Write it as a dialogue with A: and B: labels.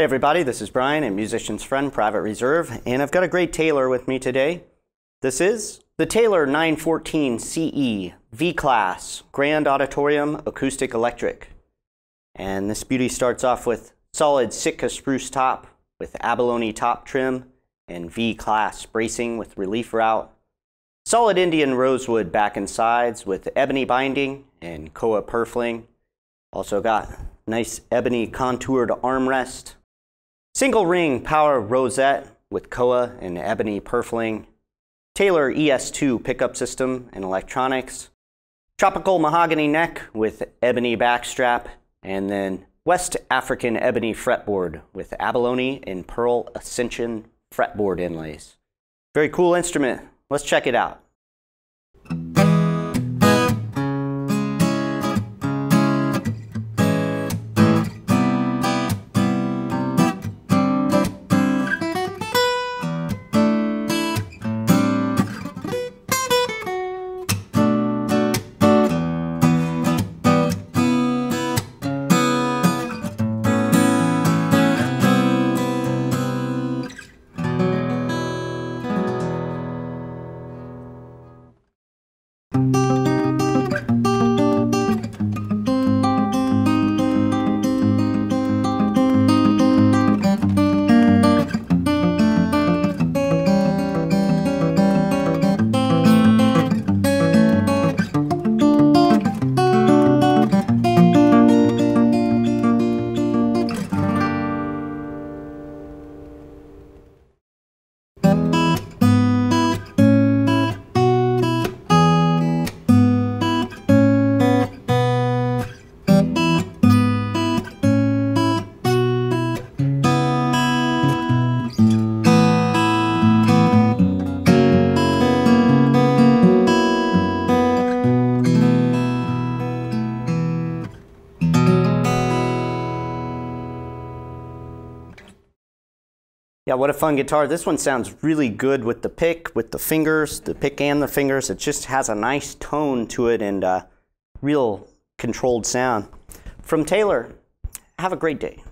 A: Hey everybody, this is Brian and Musician's Friend Private Reserve, and I've got a great Taylor with me today. This is the Taylor 914 CE V-Class Grand Auditorium Acoustic Electric. And this beauty starts off with solid Sitka spruce top with abalone top trim and V-Class bracing with relief rout. Solid Indian rosewood back and sides with ebony binding and koa purfling. Also got nice ebony contoured armrest Single ring paua rosette with koa and ebony purfling. Taylor ES2 pickup system and electronics. Tropical mahogany neck with ebony backstrap. And then West African ebony fretboard with abalone and pearl ascension fretboard inlays. Very cool instrument. Let's check it out. Yeah, what a fun guitar. This one sounds really good with the pick, with the fingers, the pick and the fingers. It just has a nice tone to it and uh, real controlled sound. From Taylor, have a great day.